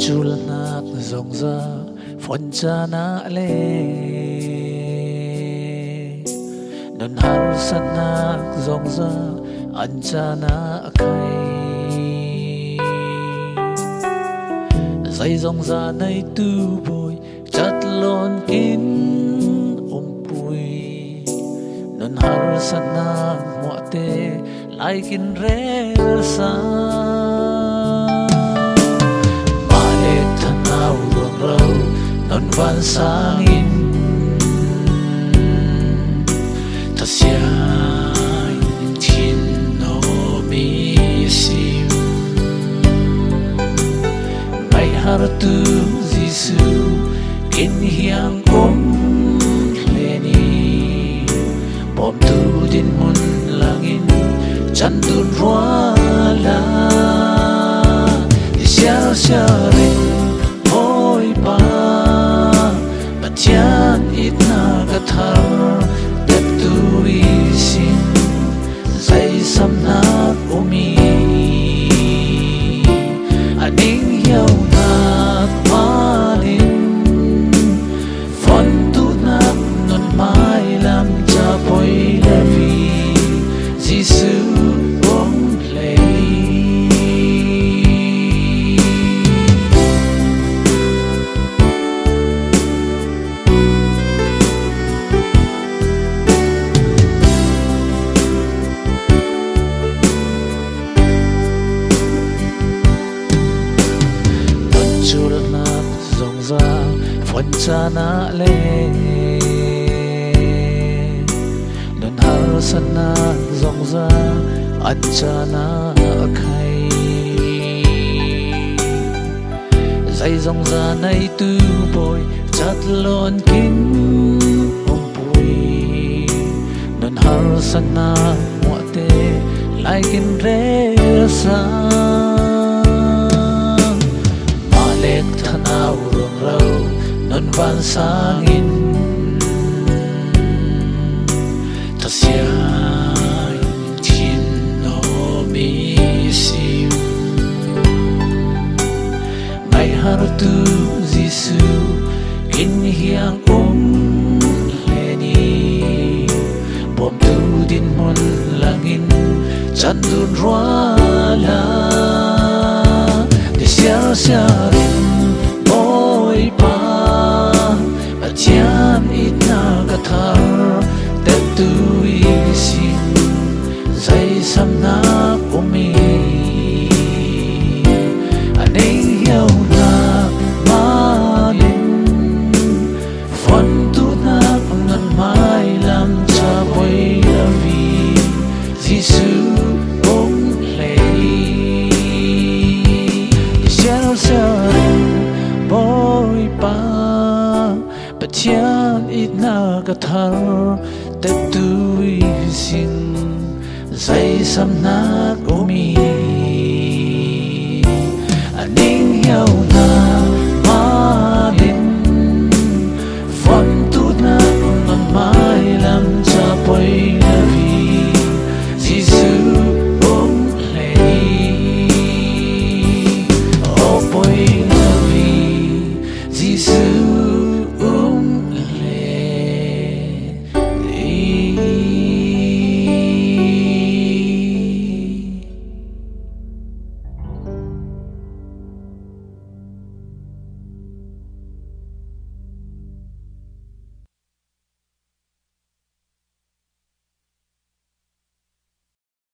chul nát zong za phon cha na le non har san na zong za an cha na khai dây dòng ra nay tu bồi chặt lon kín ôm bụi non har san na mo te lai kin re sa van sang in. Ta sia thiên no mi sim mai har tu gisu kin hiang om sana le. Non har sana na zong za an cha na khai dây dòng ra nay tu bồi chặt lon kín om bùi. Đơn har sana na mua tê lại kín rê sao van sangin ta sia thiên mi mai har tu in hiang om leni bom tu din mon langin chan dun la de sia sia chian ít te tu sin zai sam na ko mi